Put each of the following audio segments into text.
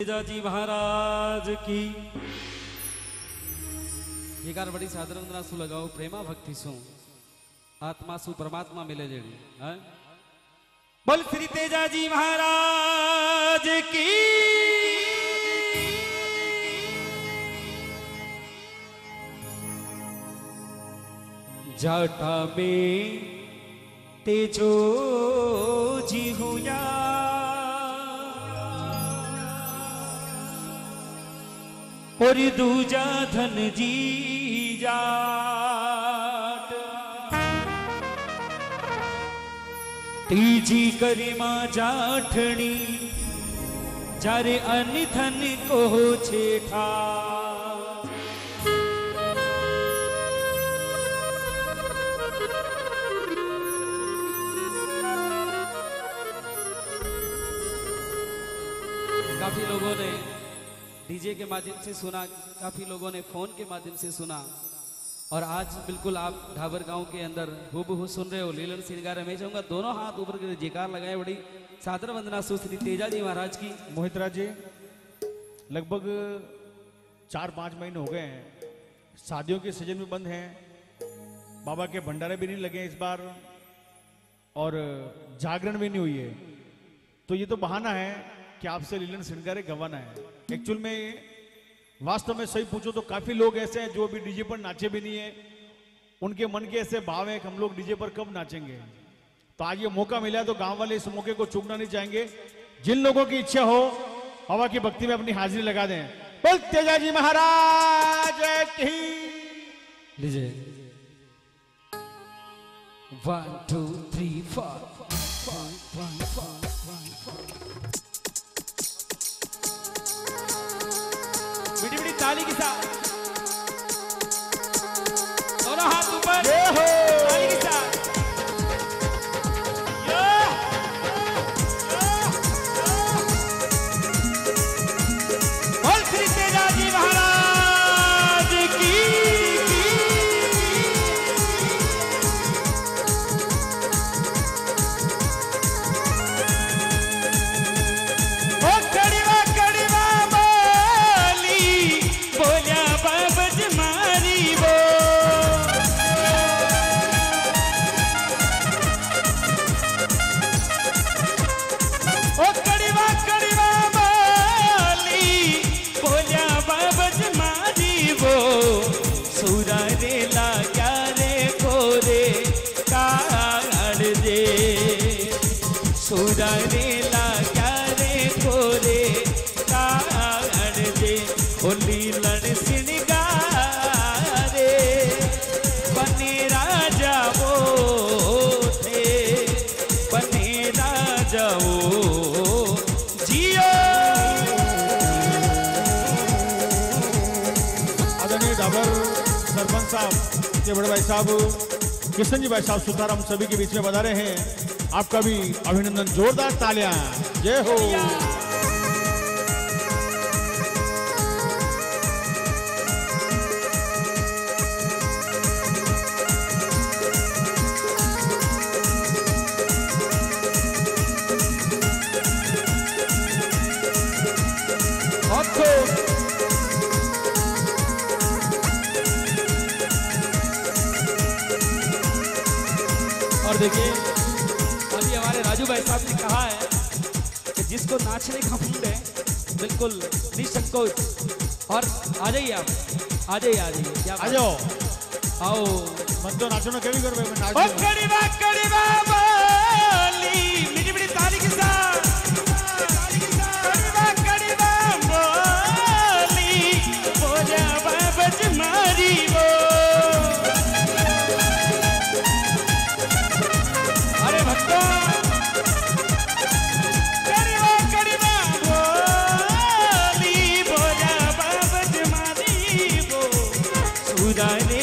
जी महाराज की એકાર વડી સાદર વંદના શું લગાવો પ્રેમા ભક્તિ શું આત્મા શું પરમાત્મા મિલે જેડી હા બોલ શ્રી તેજાજી મહારાજ की जाटा में तेजो जी हुया और दूजा धन जी जाट। तीजी करिमा जाठणी, जारे अनिधन को छेठा। काफ़ी लोगों ने डीजे के माध्यम से सुना, काफ़ी लोगों ने फ़ोन के माध्यम से सुना। और आज बिल्कुल आप ढाबर गाँव के अंदर हूबहू सुन रहे हो, लीलन श्रृंगार मैं चाहूँगा दोनों हाथ ऊपर करके जयकार लगाए बड़ी सादर वंदना सुश्री तेजा जी महाराज की। मोहित राज जी, लगभग चार पाँच महीने हो गए हैं। शादियों के सीज़न भी बंद हैं। बाबा के भंडारे भी नहीं लगे इस बार। और जागरण भी नहीं हुई है। तो ये तो बहाना है कि आपसे लीलन श्रृंगारे गवाना है। एक्चुअल में वास्तव में सही पूछो तो काफ़ी लोग ऐसे हैं जो अभी डीजे पर नाचे भी नहीं है। उनके मन के ऐसे भाव है कि हम लोग डीजे पर कब नाचेंगे। तो आज ये मौका मिला तो गाँव वाले इस मौके को चूकना नहीं चाहेंगे। जिन लोगों की इच्छा हो, हवा की भक्ति में अपनी हाजिरी लगा दें। बोल तेजा जी महाराज लीजिए। वन टू थ्री फोर बिड़ी बिड़ी ताली के साथ रे। ला क्या रे कोरे काड़ दे होली लड़ सिनगारे बने राजा वो थे। बने राजा वो जियो। आदरणीय डाबर सरपंच साहब, के बड़े भाई साहब किशन जी भाई साहब, सुताराम सभी के बीच में बता रहे हैं। आपका भी अभिनंदन जोरदार तालियाँ। जय हो। देखिए अभी हमारे राजू भाई साहब ने कहा है कि जिसको नाचने का मूड है बिल्कुल निसंकोच और आ जाइए आप आ जाइए आ जाइए आ जाओ। आओ। मन तो नाचो ना कभी करो मैं ओ नाच Udai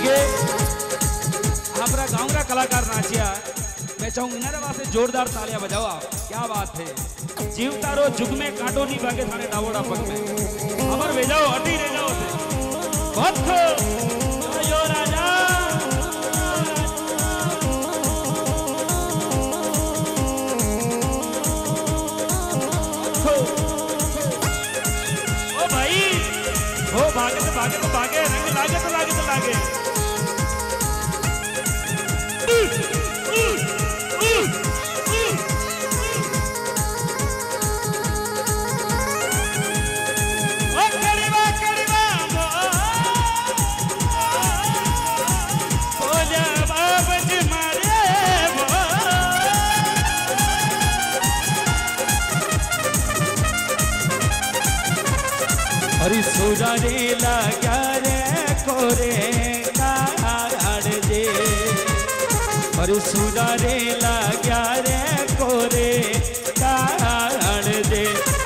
देखिए। हमारा गाँव का कलाकार नाचिया, मैं चाहूँगी ना वास्ते जोरदार तालियाँ बजाओ आप। क्या बात है। जीवतारो जुग में कांटो नहीं भागे थाने डावोड़ा पग में। अमर वे जाओ अटी रह जाओ बहुत यो राजा। भाई हो भागे भागे तो भागे, रंग लागे तो तो हरी सुराने लाग्या रे कोरे काड़ दे। हरी सुराने लाग्या रे कोरे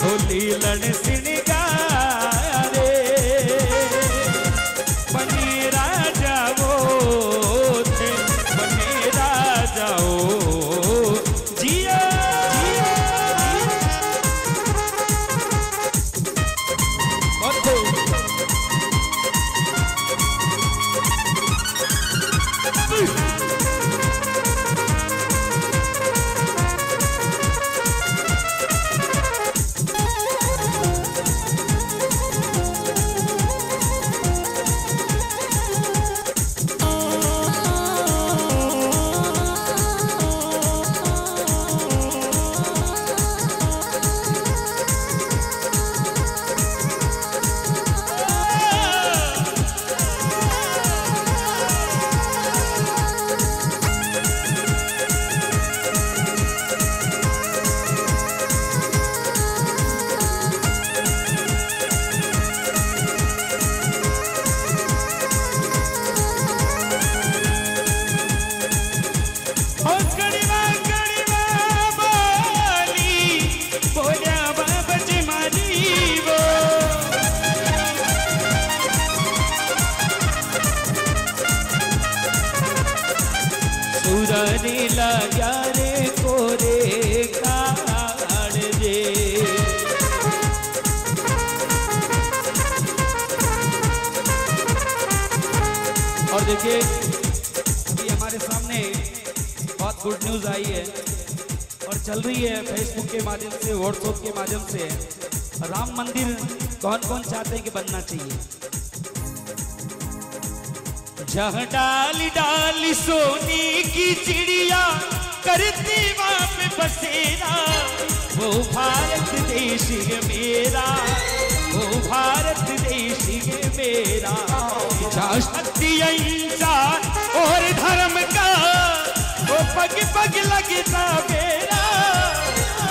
होली लड़ सिणगा गुड न्यूज़ आई है। और चल रही है फेसबुक के माध्यम से व्हाट्सएप के माध्यम से। राम मंदिर, कौन कौन चाहते हैं कि बनना चाहिए? जहाँ डाली डाली सोनी की चिड़िया, करती वहाँ पे बसेरा वो भारत देश मेरा, वो भारत देश मेरा। शक्ति अहिंसा और पग पग लगता मेरा।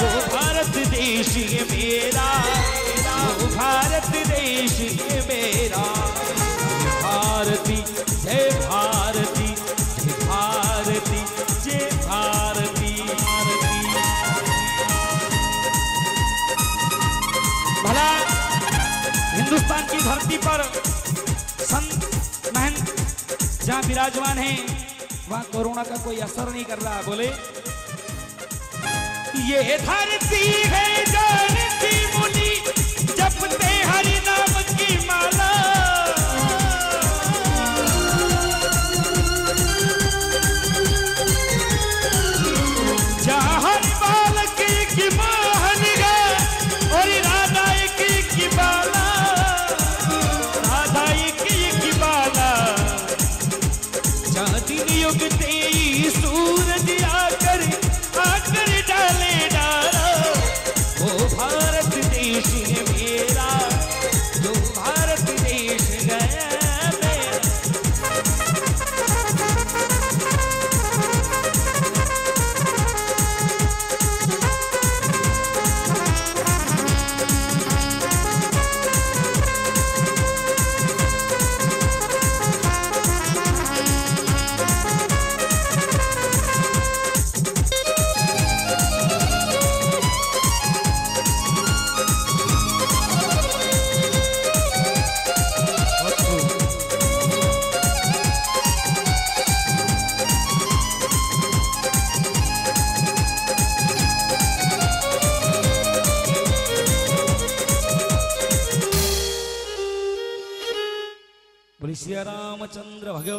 वो भारत देश ये मेरा। वो भारत देश ये मेरा। भारती, जय भारती जय भारती जय भारती भारती। भला, हिंदुस्तान की धरती पर संत महंत जहाँ विराजमान हैं वहाँ कोरोना का कोई असर नहीं कर रहा, बोले। ये धरती है, जानती मुनि, जपते हरि नाम की माला। बोले श्री